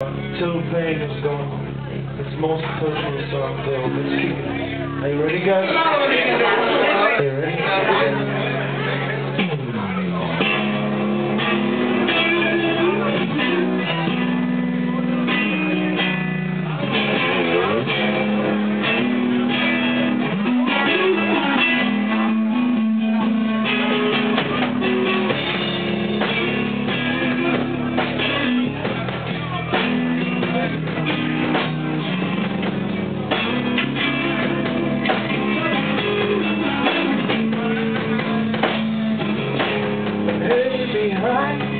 Till pain is gone. It's most personal song though. Let's keep it. Are you ready guys? behind